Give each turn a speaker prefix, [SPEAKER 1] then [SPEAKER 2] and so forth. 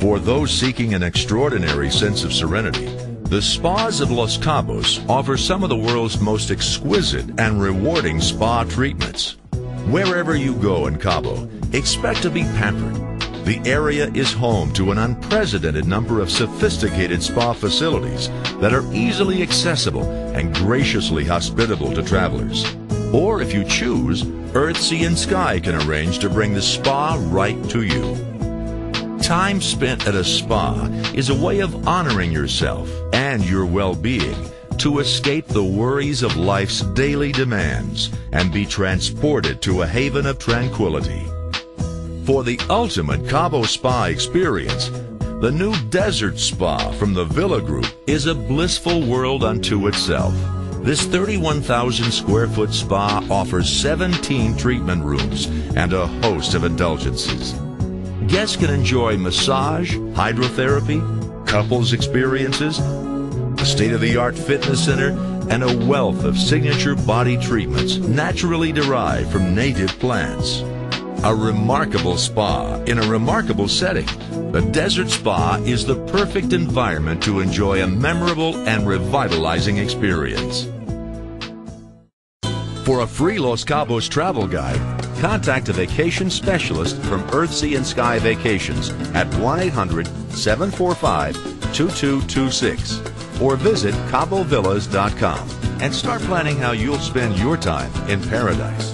[SPEAKER 1] For those seeking an extraordinary sense of serenity, the spas of Los Cabos offer some of the world's most exquisite and rewarding spa treatments. Wherever you go in Cabo, expect to be pampered. The area is home to an unprecedented number of sophisticated spa facilities that are easily accessible and graciously hospitable to travelers. Or if you choose, Earth, Sea, and Sky can arrange to bring the spa right to you. Time spent at a spa is a way of honoring yourself and your well-being to escape the worries of life's daily demands and be transported to a haven of tranquility. For the ultimate Cabo Spa experience, the new Desert Spa from the Villa Group is a blissful world unto itself. This 31,000 square foot spa offers 17 treatment rooms and a host of indulgences. Guests can enjoy massage, hydrotherapy, couples experiences, a state-of-the-art fitness center, and a wealth of signature body treatments naturally derived from native plants. A remarkable spa in a remarkable setting. The Desert Spa is the perfect environment to enjoy a memorable and revitalizing experience. For a free Los Cabos travel guide, contact a vacation specialist from Earth, Sea and Sky Vacations at 1-800-745-2226 or visit CaboVillas.com and start planning how you'll spend your time in paradise.